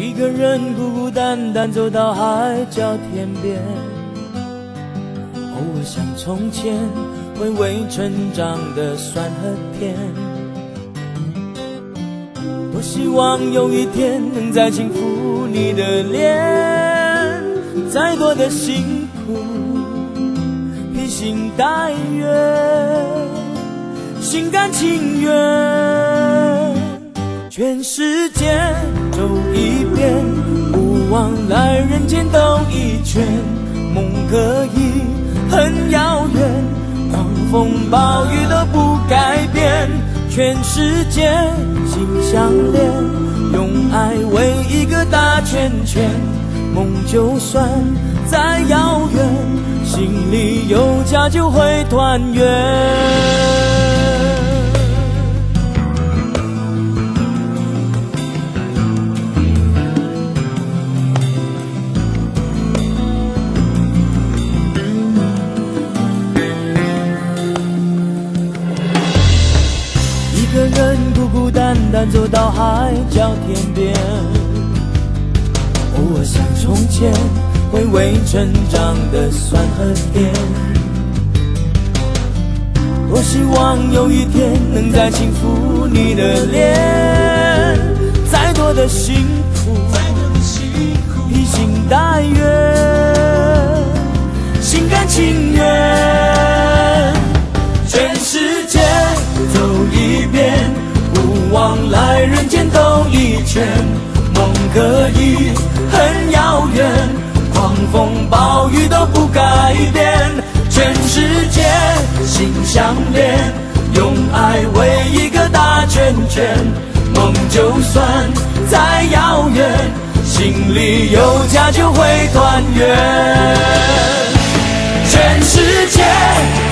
一个人孤孤单单走到海角天边，偶尔想从前回味成长的酸和甜。多希望有一天能再轻抚你的脸，再多的辛苦披星戴月，心甘情愿，全世界。走一遍，不枉来人间兜一圈。梦可以很遥远，狂风暴雨都不改变。全世界心相连，用爱围一个大圈圈。梦就算再遥远，心里有家就会团圆。人孤孤单单走到海角天边，偶尔想从前，回味成长的酸和甜。多希望有一天能再轻抚你的脸，再多的辛梦可以很遥远，狂风暴雨都不改变。全世界心相连，用爱围一个大圈圈。梦就算再遥远，心里有家就会团圆。全世界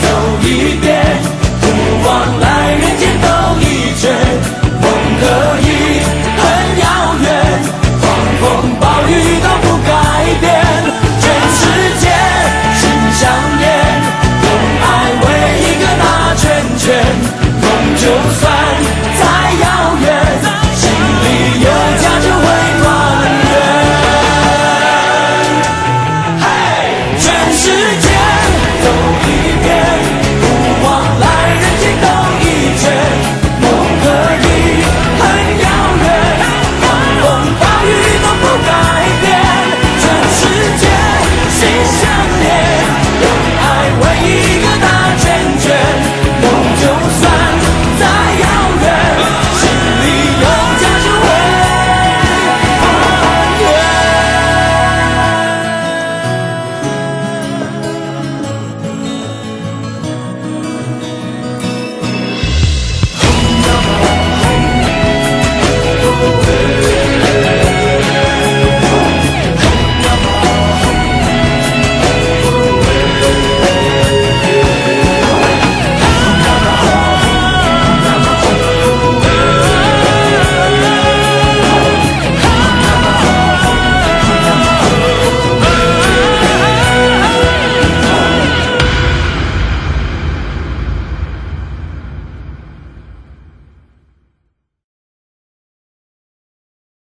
走一遍，